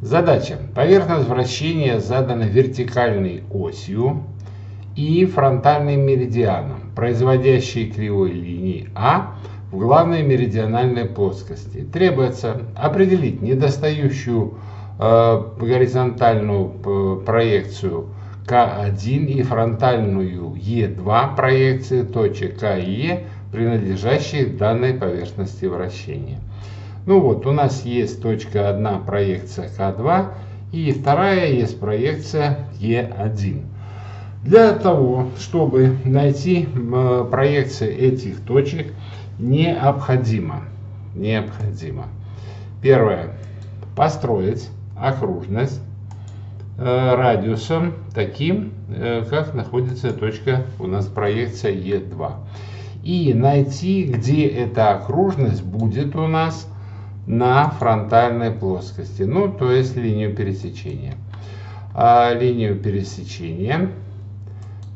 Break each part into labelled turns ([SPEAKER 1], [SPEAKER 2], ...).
[SPEAKER 1] Задача. Поверхность вращения задана вертикальной осью и фронтальным меридианом, производящей кривой линии А в главной меридиональной плоскости. Требуется определить недостающую э, горизонтальную э, проекцию К1 и фронтальную Е2 проекции точек К и Е, принадлежащих данной поверхности вращения. Ну вот, у нас есть точка 1 проекция К2 и вторая есть проекция Е1. Для того, чтобы найти проекции этих точек, необходимо, необходимо, первое, построить окружность э, радиусом таким, э, как находится точка у нас проекция Е2. И найти, где эта окружность будет у нас на фронтальной плоскости, ну, то есть линию пересечения. А линию пересечения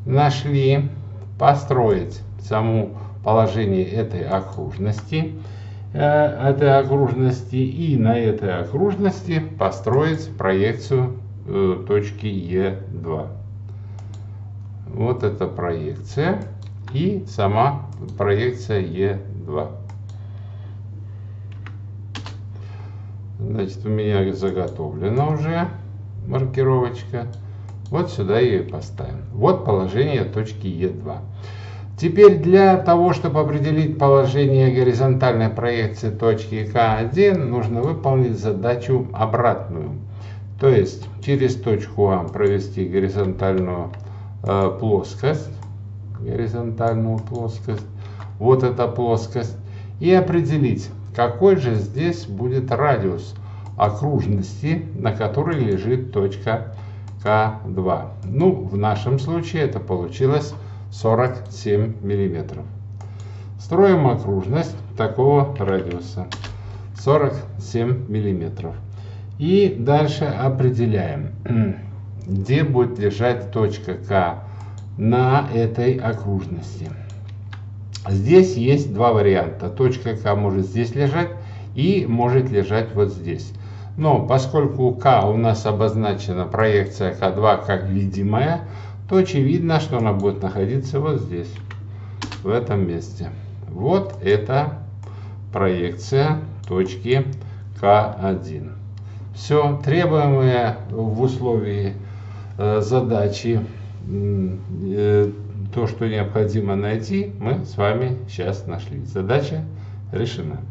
[SPEAKER 1] нашли, построить саму положение этой окружности, э, этой окружности и на этой окружности построить проекцию э, точки Е2. Вот эта проекция и сама проекция Е2. Значит, у меня заготовлена уже маркировочка. Вот сюда ее поставим. Вот положение точки Е2. Теперь для того, чтобы определить положение горизонтальной проекции точки К1, нужно выполнить задачу обратную. То есть через точку А провести горизонтальную э, плоскость, горизонтальную плоскость, вот эта плоскость, и определить какой же здесь будет радиус окружности, на которой лежит точка К2. Ну, в нашем случае это получилось 47 миллиметров. Строим окружность такого радиуса 47 миллиметров. И дальше определяем, где будет лежать точка К на этой окружности. Здесь есть два варианта. Точка К может здесь лежать и может лежать вот здесь. Но поскольку К у нас обозначена проекция К2 как видимая, то очевидно, что она будет находиться вот здесь, в этом месте. Вот это проекция точки К1. Все требуемое в условии э, задачи э, то, что необходимо найти, мы с вами сейчас нашли. Задача решена.